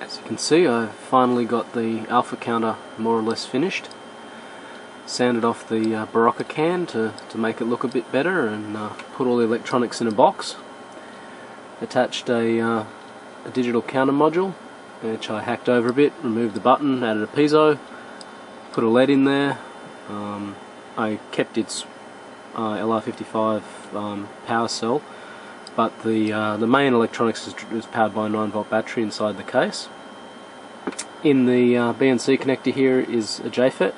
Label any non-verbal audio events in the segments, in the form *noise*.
As you can see I finally got the alpha counter more or less finished. Sanded off the uh, Berocca can to, to make it look a bit better and uh, put all the electronics in a box. Attached a, uh, a digital counter module which I hacked over a bit, removed the button, added a piezo, put a LED in there. Um, I kept its uh, LR55 um, power cell but the uh, the main electronics is, is, powered by a 9 volt battery inside the case. In the uh, BNC connector here is a JFET,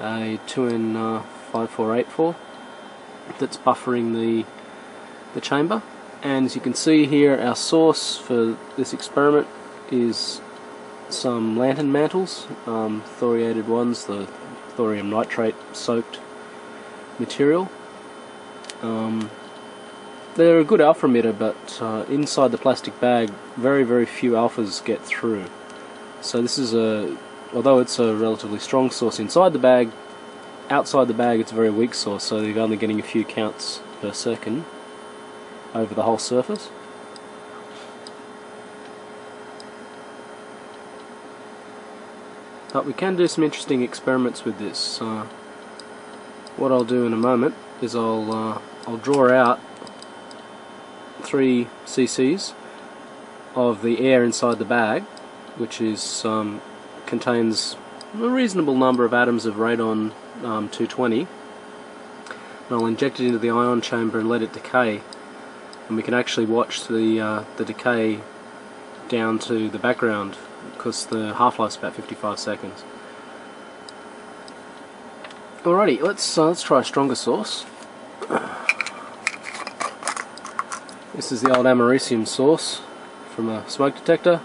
a 2N5484 uh, that's buffering the the chamber. And as you can see here, our source for this experiment is some lantern mantles, um, thoriated ones, the thorium nitrate soaked material. Um, they're a good alpha emitter, but uh, inside the plastic bag, very, very few alphas get through. So this is a, although it's a relatively strong source inside the bag, outside the bag it's a very weak source, so you're only getting a few counts per second over the whole surface. But we can do some interesting experiments with this. Uh, what I'll do in a moment is I'll uh, I'll draw out 3 cc's of the air inside the bag, which is um, contains a reasonable number of atoms of radon um, 220. And I'll inject it into the ion chamber and let it decay, and we can actually watch the uh, the decay down to the background because the half-life is about 55 seconds. Alrighty, let's uh, let's try a stronger source. *clears throat* This is the old americium source from a smoke detector.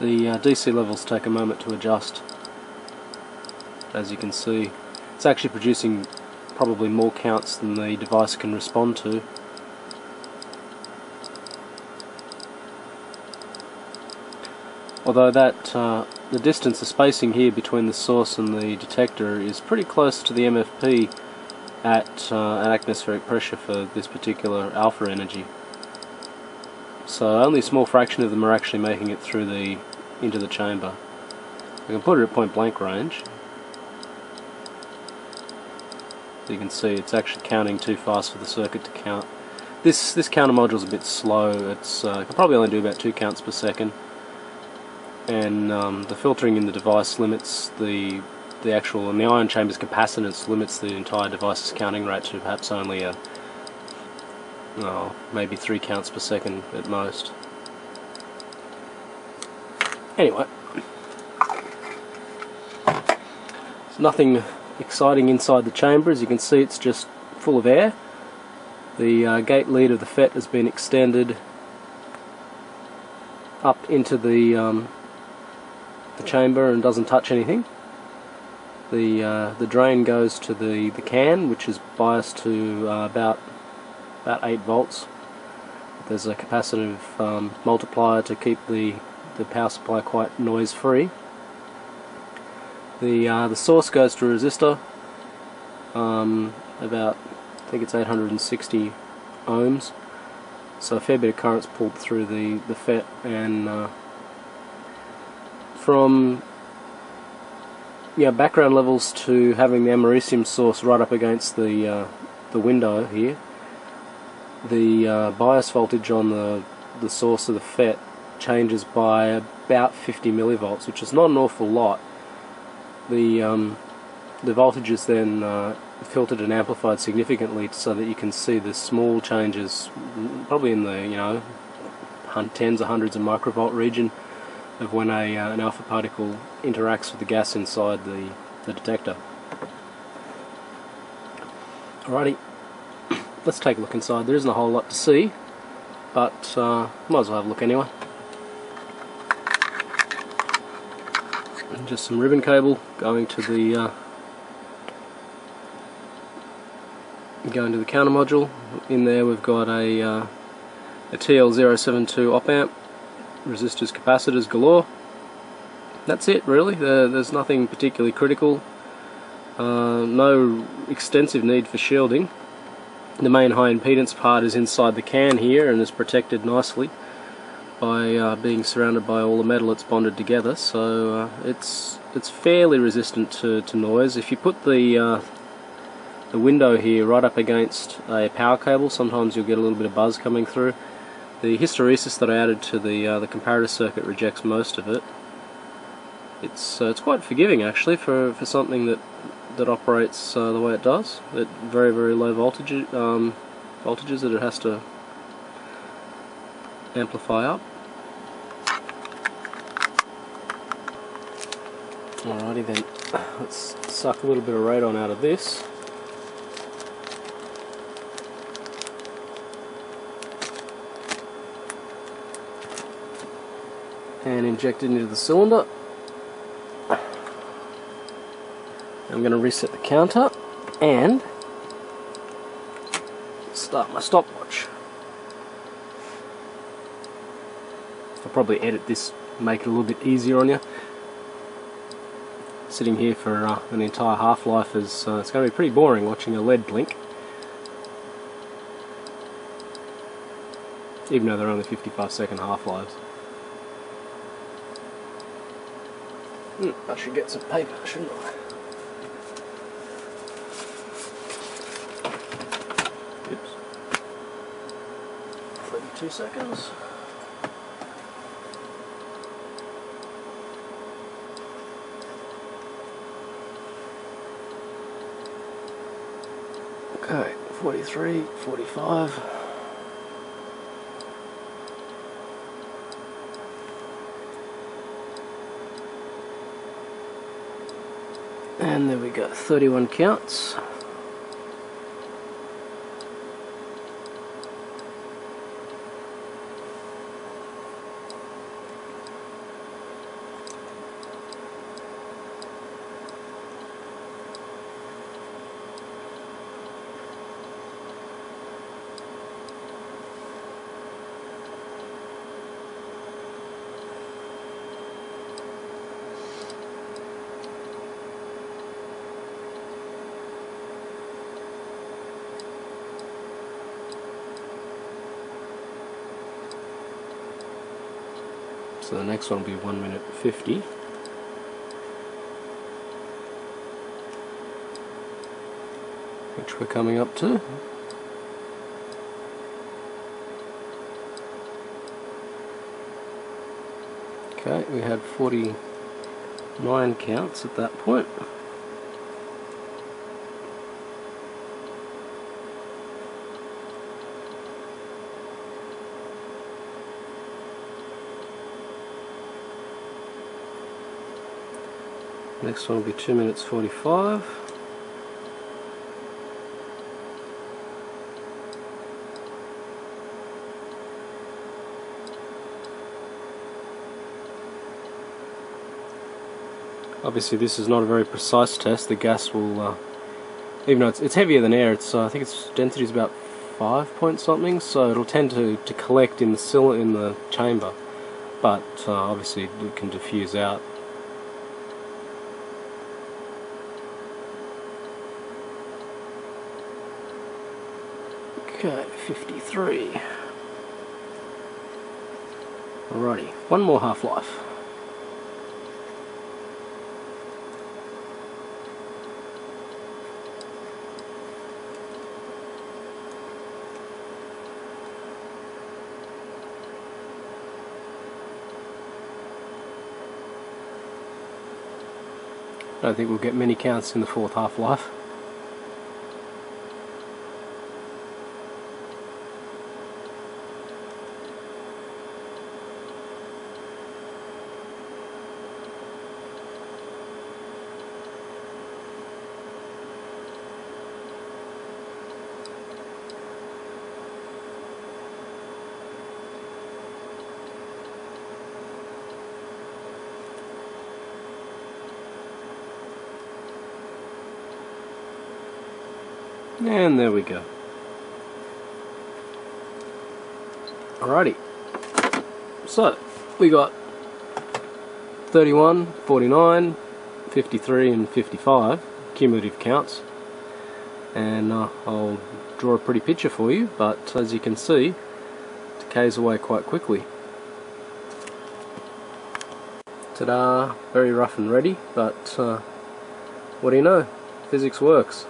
The uh, DC levels take a moment to adjust. As you can see, it's actually producing probably more counts than the device can respond to. Although that uh, the distance, the spacing here between the source and the detector is pretty close to the MFP at uh, an atmospheric pressure for this particular alpha energy. So only a small fraction of them are actually making it through the into the chamber. I can put it at point blank range. You can see it's actually counting too fast for the circuit to count. This this counter module is a bit slow. It's uh, can probably only do about two counts per second, and um, the filtering in the device limits the the actual and the ion chamber's capacitance limits the entire device's counting rate to perhaps only a oh, maybe three counts per second at most. Anyway, there's nothing exciting inside the chamber. As you can see, it's just full of air. The uh, gate lead of the FET has been extended up into the um, the chamber and doesn't touch anything. The uh, the drain goes to the the can, which is biased to uh, about about eight volts. There's a capacitive um, multiplier to keep the the power supply quite noise free. The uh, the source goes to a resistor, um, about I think it's 860 ohms. So a fair bit of current's pulled through the the FET and uh, from yeah, background levels to having the americium source right up against the uh, the window here. The uh, bias voltage on the the source of the FET changes by about 50 millivolts, which is not an awful lot. The um, the voltage is then uh, filtered and amplified significantly so that you can see the small changes, probably in the you know tens or hundreds of microvolt region of when a, uh, an alpha particle interacts with the gas inside the, the detector. Alrighty, *clears throat* let's take a look inside. There isn't a whole lot to see, but uh, might as well have a look anyway. And just some ribbon cable going to the uh, going to the counter module. In there we've got a, uh, a TL072 op amp resistors, capacitors galore. That's it really, there's nothing particularly critical. Uh, no extensive need for shielding. the main high impedance part is inside the can here and is protected nicely by uh, being surrounded by all the metal it's bonded together so uh, it's it's fairly resistant to, to noise if you put the uh, the window here right up against a power cable sometimes you'll get a little bit of buzz coming through the hysteresis that I added to the uh, the comparator circuit rejects most of it. It's uh, it's quite forgiving actually for, for something that that operates uh, the way it does. At very very low voltage um, voltages that it has to amplify up. Alrighty then, *coughs* let's suck a little bit of radon out of this. And inject it into the cylinder. I'm going to reset the counter and start my stopwatch. I'll probably edit this, make it a little bit easier on you sitting here for uh, an entire half-life is uh, it's going to be pretty boring watching a LED blink. Even though they're only 55 second half-lives. I should get some paper, shouldn't I? Oops. 32 seconds. Okay, 43, 45. And there we go, 31 counts. So the next one will be 1 minute 50. Which we're coming up to. Okay, we had 49 counts at that point. Next one will be 2 minutes 45. Obviously this is not a very precise test, the gas will, uh, even though it's, it's heavier than air, it's uh, I think its density is about 5 point something, so it'll tend to, to collect in the, cylinder, in the chamber, but uh, obviously it can diffuse out. Okay, 53. Alrighty, one more half-life. I don't think we'll get many counts in the fourth half-life. And there we go. Alrighty. So, we got 31, 49, 53 and 55 cumulative counts. And uh, I'll draw a pretty picture for you, but as you can see, decays away quite quickly. Ta-da! Very rough and ready, but uh, what do you know? Physics works.